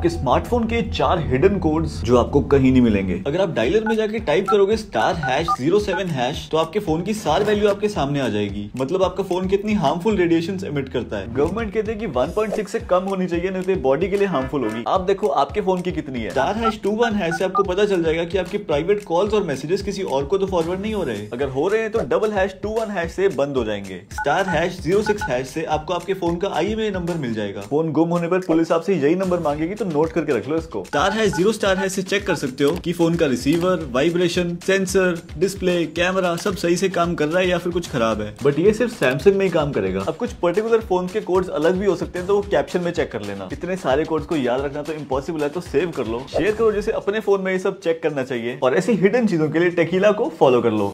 आपके स्मार्टफ़ोन के चार हिडन कोड्स जो आपको कहीं नहीं मिलेंगे। अगर आप डायलर में जाके टाइप करोगे star hash zero seven hash तो आपके फ़ोन की सार वैल्यू आपके सामने आ जाएगी। मतलब आपका फ़ोन कितनी हार्मफुल रेडिएशन एमिट करता है। गवर्नमेंट कहते हैं कि 1.6 से कम होनी चाहिए, नहीं तो बॉडी के लिए हार्मफुल होगी। आप देखो, आपके फ़ोन की कितनी है। Star hash two one hash से आपको पता चल जाएगा कि आपके प्राइवेट कॉल्स और मैसेजेस किसी और को तो फॉरवर्ड नहीं हो रहे। अगर हो रहे हैं तो double hash two one hash से बंद हो जाएँगे। Star hash zero six hash से आपको आपके फ़ोन का आई नंबर मिल जाएगा। फ़ोन गुम होने पर पुलिस आपसे यही नंबर मांगेगी तो नोट करके रख लो इसको। स्टार है ज़ीरो स्टार है से चेक कर सकते हो कि फ़ोन का receiver vibration sensor display camera सब सही से काम कर रहा है या फिर कुछ खराब है। बट ये सिर्फ़ सैमसंग में ही काम करेगा। अब कुछ पर्टिकुलर फ़ोन के कोड्स अलग भी हो सकते हैं तो वो कैप्शन में चेक कर लेना। इतने सारे कोड्स को याद रखना तो इम्पॉसिबल है तो सेव कर लो। शेयर करो जैसे अपने फ़ोन में ये सब चेक करना चाहिए। और ऐसी हिडन चीज़ों के लिए टेकीला को फॉलो कर लो।